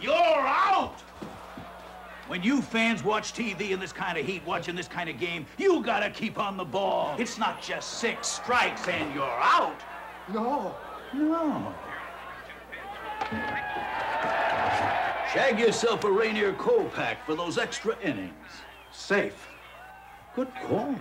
You're out! When you fans watch TV in this kind of heat, watching this kind of game, you gotta keep on the ball. It's not just six strikes and you're out. No. No. Shag yourself a Rainier Coal pack for those extra innings. Safe. Good call.